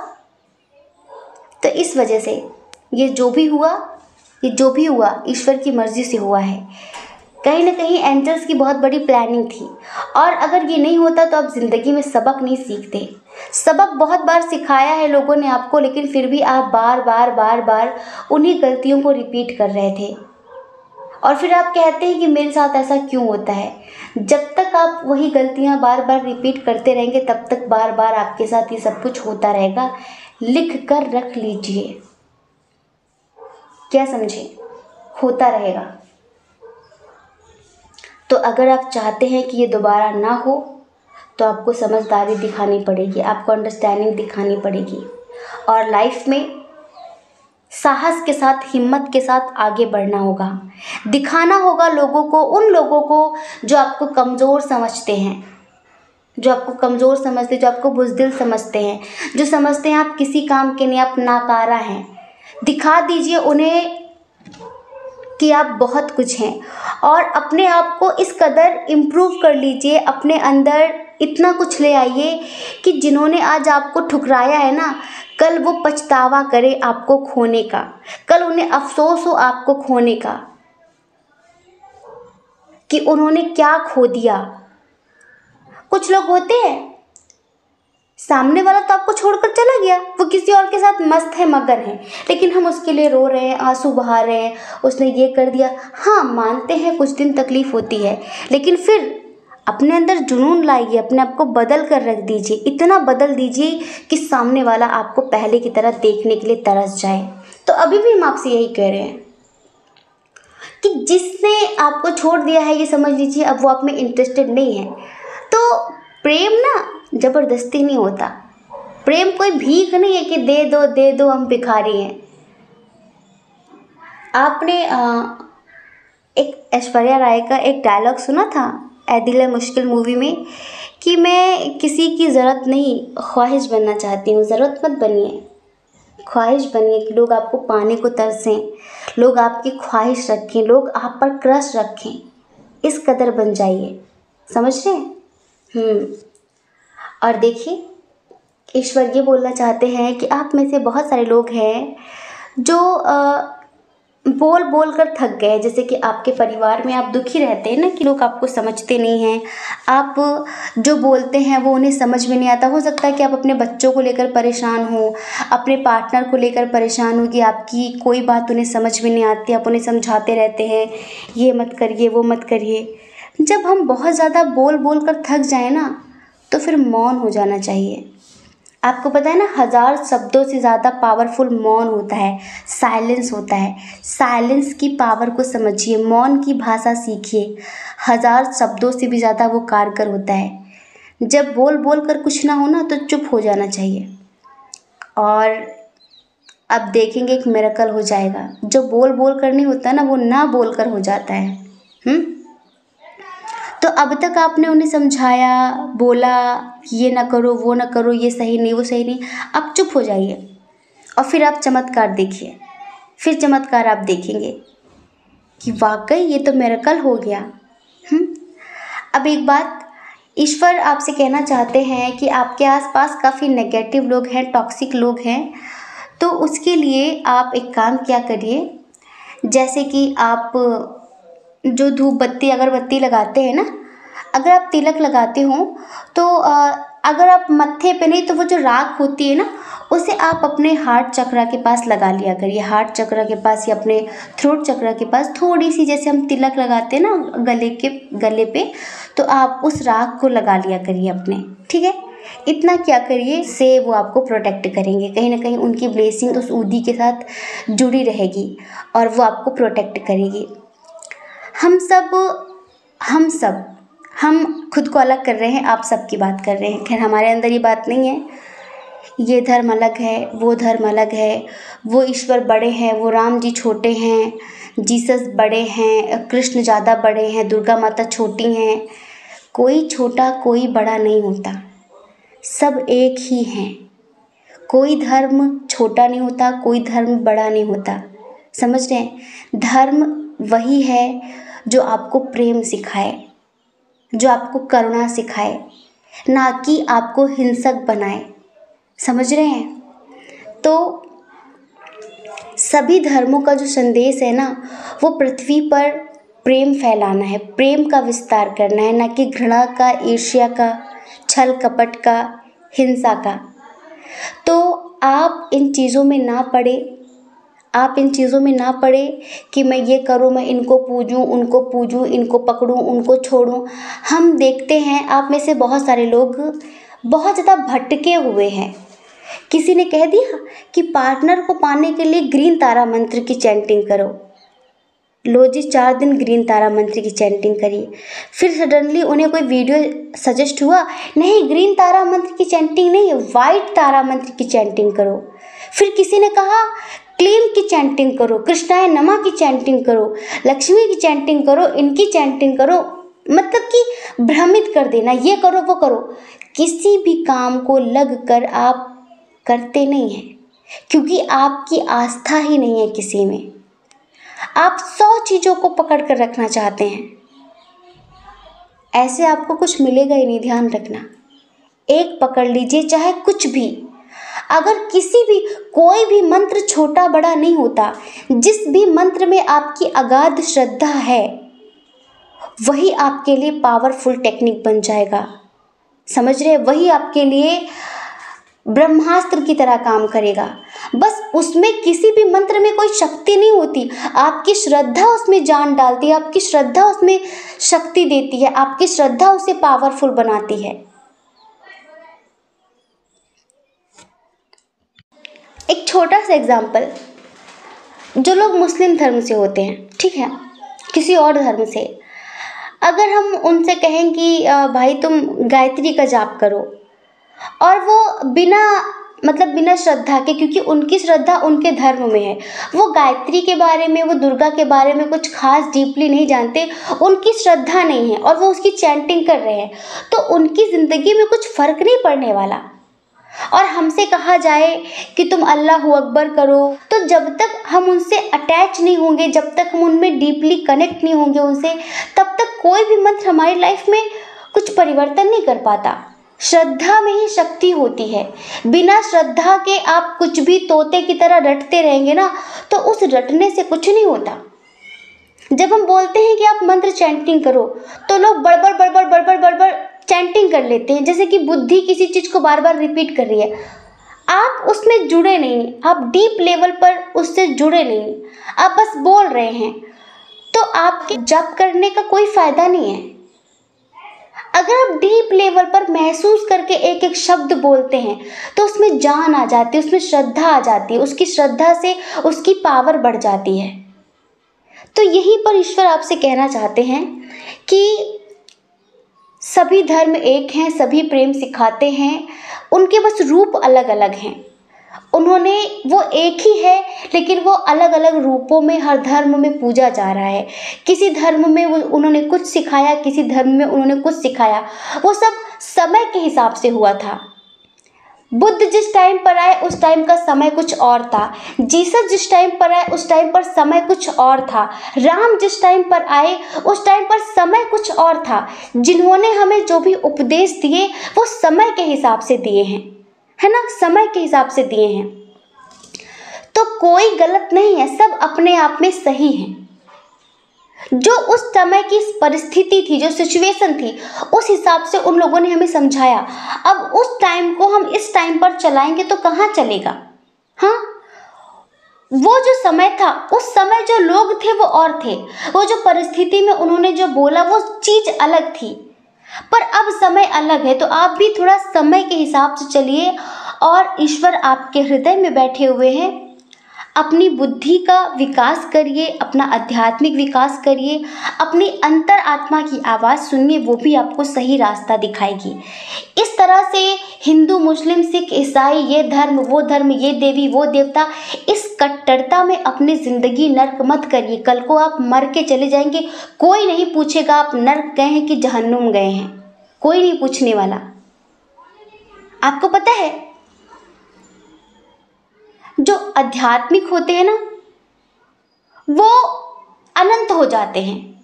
तो इस वजह से ये जो भी हुआ, ये जो भी हुआ, ईश्वर की मर्ज़ी से हुआ है। कहीं ना कहीं एंजल्स की बहुत बड़ी प्लानिंग थी। और अगर ये नहीं होता तो आप ज़िंदगी में सबक नहीं सीखते। सबक बहुत बार सिखाया है लोगों ने आपको, लेकिन फिर भी आप बार बार बार बार उन्हीं गलतियों को रिपीट कर रहे थे। और फिर आप कहते हैं कि मेरे साथ ऐसा क्यों होता है? जब तक आप वही गलतियाँ बार बार रिपीट करते रहेंगे, तब तक बार बार आपके साथ ये सब कुछ होता रहेगा। लिख कर रख लीजिए। क्या समझे? होता रहेगा। तो अगर आप चाहते हैं कि ये दोबारा ना हो तो आपको समझदारी दिखानी पड़ेगी, आपको अंडरस्टैंडिंग दिखानी पड़ेगी। और लाइफ में साहस के साथ, हिम्मत के साथ आगे बढ़ना होगा। दिखाना होगा लोगों को, उन लोगों को जो आपको कमज़ोर समझते हैं। जो आपको कमज़ोर समझते हैं जो आपको बुजदिल समझते हैं। जो समझते हैं आप किसी काम के नहीं आप नाकारा हैं। दिखा दीजिए उन्हें कि आप बहुत कुछ हैं। और अपने आप को इस कदर इम्प्रूव कर लीजिए, अपने अंदर इतना कुछ ले आइए कि जिन्होंने आज आपको ठुकराया है ना, कल वो पछतावा करे आपको खोने का, कल उन्हें अफसोस हो आपको खोने का कि उन्होंने क्या खो दिया। कुछ लोग होते हैं सामने वाला तो आपको छोड़कर चला गया। वो किसी और के साथ मस्त है, मगन है। लेकिन हम उसके लिए रो रहे हैं, आँसू बहा रहे हैं। उसने ये कर दिया। हाँ मानते हैं कुछ दिन तकलीफ़ होती है। लेकिन फिर अपने अंदर जुनून लाइए, अपने आप को बदल कर रख दीजिए। इतना बदल दीजिए कि सामने वाला आपको पहले की तरह देखने के लिए तरस जाए। तो अभी भी हम आपसे यही कह रहे हैं कि जिसने आपको छोड़ दिया है, ये समझ लीजिए, अब वो आप में इंटरेस्टेड नहीं है। तो प्रेम ना ज़बरदस्ती नहीं होता। प्रेम कोई भीख नहीं है कि दे दो दे दो हम भिखारी हैं। आपने आ, एक ऐश्वर्या राय का एक डायलॉग सुना था दिल मुश्किल मूवी में कि मैं किसी की ज़रूरत नहीं ख्वाहिश बनना चाहती हूँ ज़रूरत मत बनिए। ख्वाहिश बनिए कि लोग आपको पाने को तरसें लोग आपकी ख्वाहिश रखें लोग आप पर क्रश रखें इस कदर बन जाइए। समझ रहे हैं? हम्म। और देखिए ईश्वर ये बोलना चाहते हैं कि आप में से बहुत सारे लोग हैं जो आ, बोल बोल कर थक गए जैसे कि आपके परिवार में आप दुखी रहते हैं ना कि लोग आपको समझते नहीं हैं। आप जो बोलते हैं वो उन्हें समझ में नहीं आता। हो सकता है कि आप अपने बच्चों को लेकर परेशान हो अपने पार्टनर को लेकर परेशान हो कि आपकी कोई बात उन्हें समझ में नहीं आती। आप उन्हें समझाते रहते हैं ये मत करिए वो मत करिए। जब हम बहुत ज़्यादा बोल बोल कर थक जाए ना तो फिर मौन हो जाना चाहिए। आपको पता है ना, हज़ार शब्दों से ज़्यादा पावरफुल मौन होता है साइलेंस होता है। साइलेंस की पावर को समझिए, मौन की भाषा सीखिए। हज़ार शब्दों से भी ज़्यादा वो कारगर होता है। जब बोल बोल कर कुछ ना हो ना तो चुप हो जाना चाहिए। और अब देखेंगे एक मेरेकल हो जाएगा। जो बोल बोल कर नहीं होता ना, वो ना बोल कर हो जाता है। हुँ? तो अब तक आपने उन्हें समझाया, बोला ये ना करो, वो ना करो, ये सही नहीं, वो सही नहीं। अब चुप हो जाइए और फिर आप चमत्कार देखिए। फिर चमत्कार आप देखेंगे कि वाकई ये तो मेरेकल हो गया। हम्म। अब एक बात, ईश्वर आपसे कहना चाहते हैं कि आपके आसपास काफ़ी नेगेटिव लोग हैं टॉक्सिक लोग हैं तो उसके लिए आप एक काम क्या करिए? जैसे कि आप जो धूप बत्ती, अगरबत्ती लगाते हैं ना, अगर आप तिलक लगाते हो तो अगर आप मत्थे पे नहीं तो वो जो राख होती है ना, उसे आप अपने हार्ट चक्रा के पास लगा लिया करिए। हार्ट चक्रा के पास या अपने थ्रोट चक्रा के पास थोड़ी सी, जैसे हम तिलक लगाते हैं ना, गले के, गले पे तो आप उस राख को लगा लिया करिए अपने, ठीक है? इतना क्या करिए, से वो आपको प्रोटेक्ट करेंगे। कहीं ना कहीं उनकी ब्लेसिंग उस ऊदी के साथ जुड़ी रहेगी और वो आपको प्रोटेक्ट करेगी। हम सब हम सब, हम खुद को अलग कर रहे हैं, आप सब की बात कर रहे हैं। खैर, हमारे अंदर ये बात नहीं है। ये धर्म अलग है, वो धर्म अलग है। वो ईश्वर बड़े हैं, वो राम जी छोटे हैं, जीसस बड़े हैं, कृष्ण ज़्यादा बड़े हैं, दुर्गा माता छोटी हैं। कोई छोटा, कोई बड़ा नहीं होता। सब एक ही हैं। कोई धर्म छोटा नहीं होता, कोई धर्म बड़ा नहीं होता। समझ रहे हैं? धर्म वही है जो आपको प्रेम सिखाए, जो आपको करुणा सिखाए, ना कि आपको हिंसक बनाए। समझ रहे हैं? तो सभी धर्मों का जो संदेश है ना, वो पृथ्वी पर प्रेम फैलाना है। प्रेम का विस्तार करना है, ना कि घृणा का, ईर्ष्या का, छल कपट का, हिंसा का। तो आप इन चीज़ों में ना पड़े आप इन चीज़ों में ना पड़े कि मैं ये करूँ, मैं इनको पूजूँ, उनको पूजूँ, इनको पकड़ूँ, उनको छोड़ूँ। हम देखते हैं, आप में से बहुत सारे लोग बहुत ज़्यादा भटके हुए हैं। किसी ने कह दिया कि पार्टनर को पाने के लिए ग्रीन तारा मंत्र की चैंटिंग करो। लो जी, चार दिन ग्रीन तारा मंत्र की चैंटिंग करिए। फिर सडनली उन्हें कोई वीडियो सजेस्ट हुआ, नहीं, ग्रीन तारा मंत्र की चैंटिंग नहीं है वाइट तारा मंत्र की चैंटिंग करो। फिर किसी ने कहा क्लीम की चैंटिंग करो, कृष्णाय नमा की चैंटिंग करो, लक्ष्मी की चैंटिंग करो, इनकी चैंटिंग करो मतलब कि भ्रमित कर देना, ये करो, वो करो। किसी भी काम को लग कर आप करते नहीं हैं, क्योंकि आपकी आस्था ही नहीं है किसी में। आप सौ चीज़ों को पकड़ कर रखना चाहते हैं। ऐसे आपको कुछ मिलेगा ही नहीं, ध्यान रखना। एक पकड़ लीजिए, चाहे कुछ भी। अगर किसी भी, कोई भी मंत्र छोटा बड़ा नहीं होता, जिस भी मंत्र में आपकी अगाध श्रद्धा है, वही आपके लिए पावरफुल टेक्निक बन जाएगा। समझ रहे वही आपके लिए ब्रह्मास्त्र की तरह काम करेगा। बस उसमें किसी भी मंत्र में कोई शक्ति नहीं होती। आपकी श्रद्धा उसमें जान डालती है, आपकी श्रद्धा उसमें शक्ति देती है, आपकी श्रद्धा उसे पावरफुल बनाती है। एक छोटा सा एग्ज़ाम्पल जो लोग मुस्लिम धर्म से होते हैं, ठीक है? किसी और धर्म से। अगर हम उनसे कहें कि भाई तुम गायत्री का जाप करो। और वो बिना मतलब बिना श्रद्धा के, क्योंकि उनकी श्रद्धा उनके धर्म में है, वो गायत्री के बारे में, वो दुर्गा के बारे में कुछ खास डीपली नहीं जानते, उनकी श्रद्धा नहीं है और वो उसकी चैंटिंग कर रहे हैं तो उनकी ज़िंदगी में कुछ फ़र्क नहीं पड़ने वाला। और हमसे कहा जाए कि तुम अल्लाह अकबर करो। तो जब तक हम उनसे अटैच नहीं होंगे, जब तक हम उनमें डीपली कनेक्ट नहीं होंगे उनसे, तब तक कोई भी मंत्र हमारी लाइफ में कुछ परिवर्तन नहीं कर पाता। श्रद्धा में ही शक्ति होती है। बिना श्रद्धा के आप कुछ भी तोते की तरह रटते रहेंगे ना तो उस रटने से कुछ नहीं होता। जब हम बोलते हैं कि आप मंत्र चैंटिंग करो तो लोग बड़बड़ बड़बड़ बड़बड़ बड़बड़ चैंटिंग कर लेते हैं, जैसे कि बुद्धि किसी चीज़ को बार बार रिपीट कर रही है। आप उसमें जुड़े नहीं, आप डीप लेवल पर उससे जुड़े नहीं, आप बस बोल रहे हैं। तो आपके जप करने का कोई फ़ायदा नहीं है। अगर आप डीप लेवल पर महसूस करके एक एक शब्द बोलते हैं तो उसमें जान आ जाती है, उसमें श्रद्धा आ जाती है, उसकी श्रद्धा से उसकी पावर बढ़ जाती है। तो यहीं पर ईश्वर आपसे कहना चाहते हैं कि सभी धर्म एक हैं, सभी प्रेम सिखाते हैं, उनके बस रूप अलग अलग हैं। उन्होंने, वो एक ही है, लेकिन वो अलग अलग रूपों में, हर धर्म में पूजा जा रहा है। किसी धर्म में वो, उन्होंने कुछ सिखाया, किसी धर्म में उन्होंने कुछ सिखाया। वो सब समय के हिसाब से हुआ था। बुद्ध जिस टाइम पर आए, उस टाइम का समय कुछ और था। जीसस जिस टाइम पर आए, उस टाइम पर समय कुछ और था। राम जिस टाइम पर आए, उस टाइम पर समय कुछ और था। जिन्होंने हमें जो भी उपदेश दिए, वो समय के हिसाब से दिए हैं। है ना? समय के हिसाब से दिए हैं। तो कोई गलत नहीं है, सब अपने आप में सही है। जो उस समय की परिस्थिति थी, जो सिचुएशन थी, उस हिसाब से उन लोगों ने हमें समझाया। अब उस टाइम को हम इस टाइम पर चलाएँगे तो कहाँ चलेगा? हाँ? वो जो समय था, उस समय जो लोग थे वो और थे। वो जो परिस्थिति में उन्होंने जो बोला, वो चीज़ अलग थी। पर अब समय अलग है तो आप भी थोड़ा समय के हिसाब से चलिए और ईश्वर आपके हृदय में बैठे हुए हैं। अपनी बुद्धि का विकास करिए, अपना आध्यात्मिक विकास करिए, अपनी अंतर आत्मा की आवाज़ सुनिए, वो भी आपको सही रास्ता दिखाएगी। इस तरह से हिंदू, मुस्लिम, सिख, ईसाई, ये धर्म, वो धर्म, ये देवी, वो देवता, इस कट्टरता में अपनी ज़िंदगी नर्क मत करिए। कल को आप मर के चले जाएँगे, कोई नहीं पूछेगा, आप नर्क गए हैं कि जहन्नुम गए हैं। कोई नहीं पूछने वाला। आपको पता है जो आध्यात्मिक होते हैं ना, वो अनंत हो जाते हैं।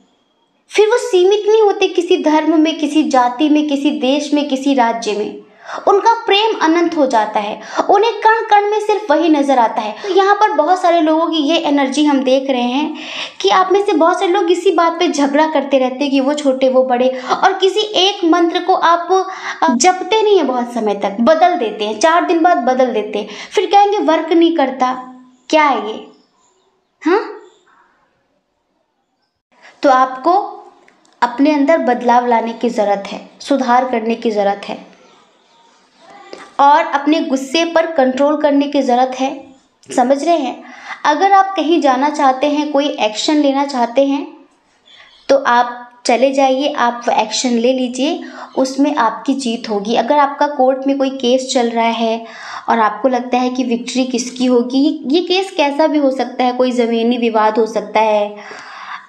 फिर वो सीमित नहीं होते किसी धर्म में, किसी जाति में, किसी देश में, किसी राज्य में। उनका प्रेम अनंत हो जाता है। उन्हें कण कण में सिर्फ़ वही नज़र आता है। तो यहाँ पर बहुत सारे लोगों की ये एनर्जी हम देख रहे हैं कि आप में से बहुत सारे लोग इसी बात पे झगड़ा करते रहते हैं कि वो छोटे, वो बड़े और किसी एक मंत्र को आप जपते नहीं है बहुत समय तक। बदल देते हैं। चार दिन बाद बदल देते हैं। फिर कहेंगे, वर्क नहीं करता। क्या है ये? हाँ? तो आपको अपने अंदर बदलाव लाने की ज़रूरत है। सुधार करने की ज़रूरत है। और अपने गुस्से पर कंट्रोल करने की ज़रूरत है। समझ रहे हैं? अगर आप कहीं जाना चाहते हैं, कोई एक्शन लेना चाहते हैं तो आप चले जाइए, आप एक्शन ले लीजिए, उसमें आपकी जीत होगी। अगर आपका कोर्ट में कोई केस चल रहा है और आपको लगता है कि विक्ट्री किसकी होगी, ये केस कैसा भी हो सकता है, कोई ज़मीनी विवाद हो सकता है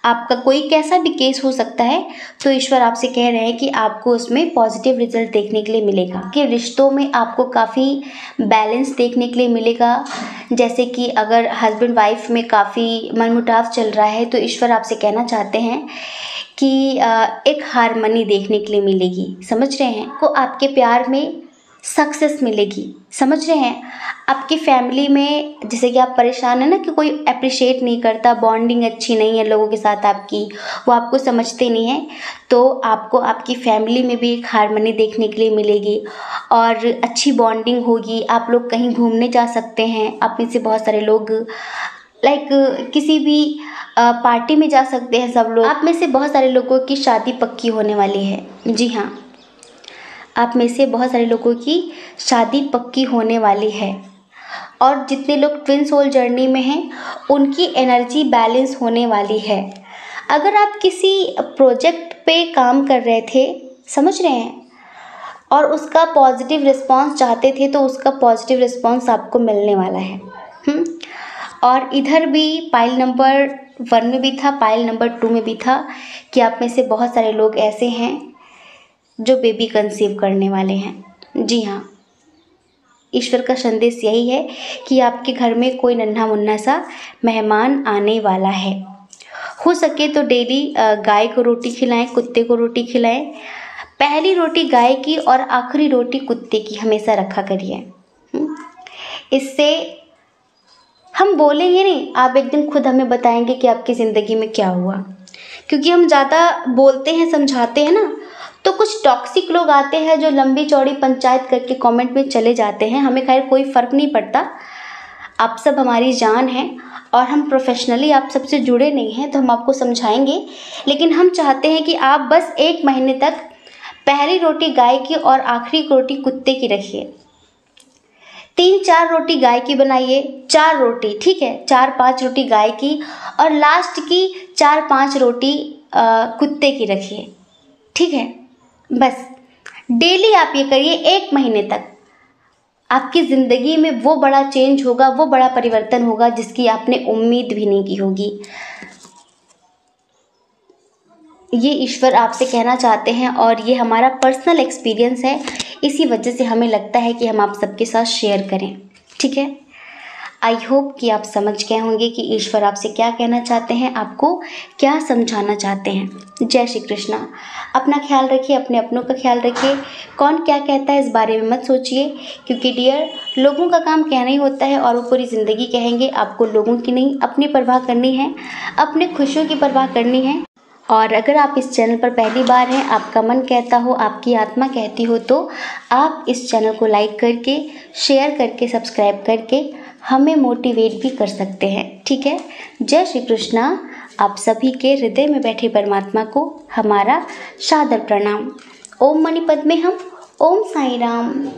आपका कोई कैसा भी केस हो सकता है तो ईश्वर आपसे कह रहे हैं कि आपको उसमें पॉजिटिव रिज़ल्ट देखने के लिए मिलेगा। कि रिश्तों में आपको काफ़ी बैलेंस देखने के लिए मिलेगा। जैसे कि अगर हस्बैंड वाइफ में काफ़ी मनमुटाव चल रहा है तो ईश्वर आपसे कहना चाहते हैं कि एक हारमनी देखने के लिए मिलेगी। समझ रहे हैं? को आपके प्यार में सक्सेस मिलेगी। समझ रहे हैं? आपकी फैमिली में जैसे कि आप परेशान हैं ना कि कोई अप्रिशिएट नहीं करता बॉन्डिंग अच्छी नहीं है लोगों के साथ आपकी वो आपको समझते नहीं हैं तो आपको आपकी फैमिली में भी एक हारमोनी देखने के लिए मिलेगी और अच्छी बॉन्डिंग होगी। आप लोग कहीं घूमने जा सकते हैं आप में से बहुत सारे लोग लाइक like, किसी भी पार्टी में जा सकते हैं सब लोग। आप में से बहुत सारे लोगों की शादी पक्की होने वाली है। जी हाँ। आप में से बहुत सारे लोगों की शादी पक्की होने वाली है। और जितने लोग ट्विन सोल जर्नी में हैं, उनकी एनर्जी बैलेंस होने वाली है। अगर आप किसी प्रोजेक्ट पे काम कर रहे थे, समझ रहे हैं, और उसका पॉजिटिव रिस्पांस चाहते थे तो उसका पॉजिटिव रिस्पांस आपको मिलने वाला है। हुँ? और इधर भी पाइल नंबर वन में भी था पाइल नंबर टू में भी था, कि आप में से बहुत सारे लोग ऐसे हैं जो बेबी कंसीव करने वाले हैं। जी हाँ ईश्वर का संदेश यही है कि आपके घर में कोई नन्हा मुन्ना सा मेहमान आने वाला है। हो सके तो डेली गाय को रोटी खिलाएँ, कुत्ते को रोटी खिलाएँ। पहली रोटी गाय की और आखिरी रोटी कुत्ते की हमेशा रखा करिए। हम्म? इससे हम बोलेंगे नहीं, आप एक दिन खुद हमें बताएँगे कि आपकी ज़िंदगी में क्या हुआ। क्योंकि हम ज़्यादा बोलते हैं, समझाते हैं ना तो कुछ टॉक्सिक लोग आते हैं जो लंबी चौड़ी पंचायत करके कमेंट में चले जाते हैं। हमें खैर कोई फ़र्क नहीं पड़ता। आप सब हमारी जान है और हम प्रोफेशनली आप सबसे जुड़े नहीं हैं तो हम आपको समझाएँगे। लेकिन हम चाहते हैं कि आप बस एक महीने तक पहली रोटी गाय की और आखिरी रोटी कुत्ते की रखिए। तीन चार रोटी गाय की बनाइए, चार रोटी, ठीक है? चार पाँच रोटी गाय की और लास्ट की चार पाँच रोटी कुत्ते की रखिए। ठीक है? बस। डेली आप ये करिए एक महीने तक। आपकी ज़िंदगी में वो बड़ा चेंज होगा, वो बड़ा परिवर्तन होगा जिसकी आपने उम्मीद भी नहीं की होगी। ये ईश्वर आपसे कहना चाहते हैं और ये हमारा पर्सनल एक्सपीरियंस है। इसी वजह से हमें लगता है कि हम आप सबके साथ शेयर करें। ठीक है? आई होप कि आप समझ गए होंगे कि ईश्वर आपसे क्या कहना चाहते हैं, आपको क्या समझाना चाहते हैं। जय श्री कृष्णा। अपना ख्याल रखिए, अपने अपनों का ख्याल रखिए। कौन क्या कहता है इस बारे में मत सोचिए, क्योंकि डियर लोगों का काम कहना ही होता है और वो पूरी ज़िंदगी कहेंगे, आपको लोगों की नहीं, अपनी परवाह करनी है, अपने खुशियों की परवाह करनी है। और अगर आप इस चैनल पर पहली बार हैं, आपका मन कहता हो, आपकी आत्मा कहती हो तो आप इस चैनल को लाइक करके शेयर करके सब्सक्राइब करके हमें मोटिवेट भी कर सकते हैं, ठीक है? जय श्री कृष्णा। आप सभी के हृदय में बैठे परमात्मा को हमारा सादर प्रणाम। ओम मणिपद में हम, ओम साई राम